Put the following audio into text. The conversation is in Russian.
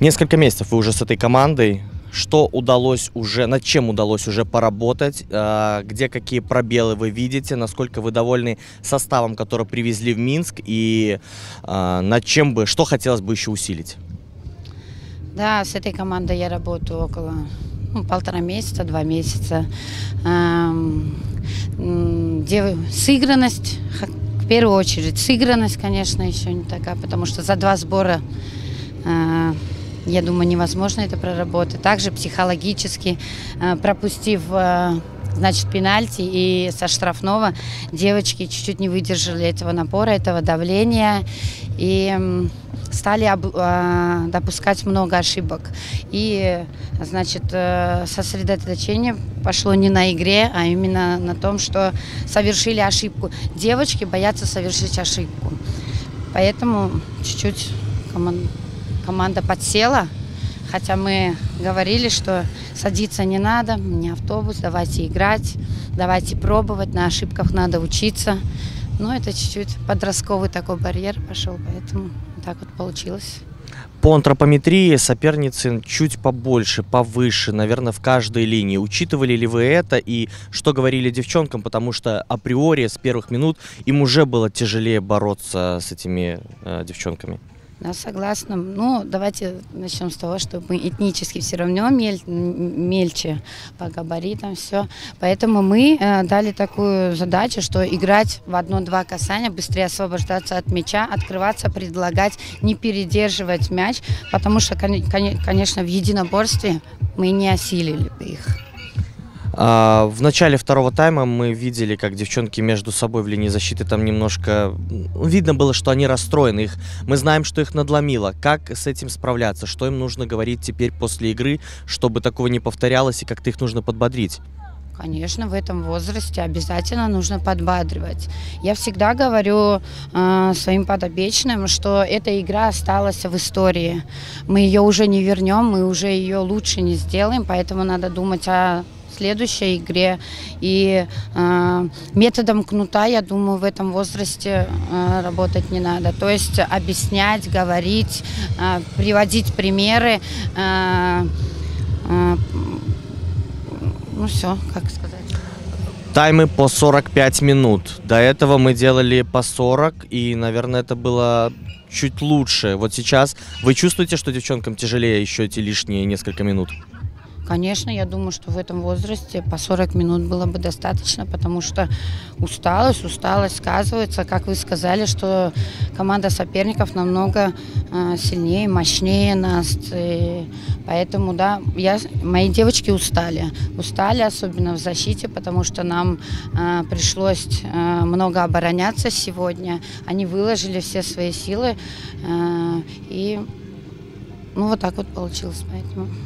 Несколько месяцев вы уже с этой командой. Что удалось уже, над чем удалось уже поработать, а, где какие пробелы вы видите, насколько вы довольны составом, который привезли в Минск и а, над чем бы, что хотелось бы еще усилить? Да, с этой командой я работаю около ну, полтора месяца, два месяца. Эм, м, дев- Сыгранность, в первую очередь, сыгранность, конечно, еще не такая, потому что за два сбора, э, я думаю, невозможно это проработать. Также психологически, э, пропустив, э, значит, пенальти и со штрафного, девочки чуть-чуть не выдержали этого напора, этого давления и стали а, допускать много ошибок. И, значит, э, сосредоточение пошло не на игре, а именно на том, что совершили ошибку. Девочки боятся совершить ошибку. Поэтому чуть-чуть коман- команда подсела, хотя мы говорили, что садиться не надо, не автобус, давайте играть, давайте пробовать, на ошибках надо учиться. Но это чуть-чуть подростковый такой барьер пошел, поэтому так вот получилось. По антропометрии соперницы чуть побольше, повыше, наверное, в каждой линии. Учитывали ли вы это и что говорили девчонкам, потому что априори с первых минут им уже было тяжелее бороться с этими э, девчонками? Да, согласна. Ну, давайте начнем с того, что мы этнически все равно мель- мельче по габаритам, все. Поэтому мы э, дали такую задачу, что играть в одно-два касания, быстрее освобождаться от мяча, открываться, предлагать, не передерживать мяч, потому что, коне- коне- конечно, в единоборстве мы не осилили бы их. А, В начале второго тайма мы видели, как девчонки между собой в линии защиты там немножко... ну, Видно было, что они расстроены. Их... Мы знаем, что их надломило. Как с этим справляться? Что им нужно говорить теперь после игры, чтобы такого не повторялось и как-то их нужно подбодрить? Конечно, в этом возрасте обязательно нужно подбадривать. Я всегда говорю э, своим подопечным, что эта игра осталась в истории. Мы ее уже не вернем, мы уже ее лучше не сделаем, поэтому надо думать о следующей игре. И э, методом кнута, я думаю, в этом возрасте э, работать не надо. То есть объяснять, говорить, э, приводить примеры. э, э, ну все, как сказать. Таймы по 45 минут. До этого мы делали по 40, и, наверное, это было чуть лучше. Вот сейчас вы чувствуете, что девчонкам тяжелее еще эти лишние несколько минут? Конечно, я думаю, что в этом возрасте по 40 минут было бы достаточно, потому что усталость, усталость сказывается, как вы сказали, что команда соперников намного э, сильнее, мощнее нас. И поэтому, да, я, мои девочки устали. Устали, особенно в защите, потому что нам э, пришлось э, много обороняться сегодня. Они выложили все свои силы. э, и ну, вот так вот получилось. Поэтому.